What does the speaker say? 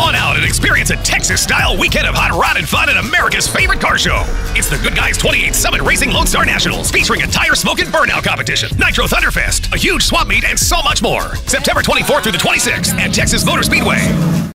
Come on out and experience a Texas-style weekend of hot rod and fun at America's favorite car show. It's the Goodguys 28 Summit Racing Lone Star Nationals, featuring a tire smoke and burnout competition, Nitro Thunderfest, a huge swap meet, and so much more. September 24th through the 26th at Texas Motor Speedway.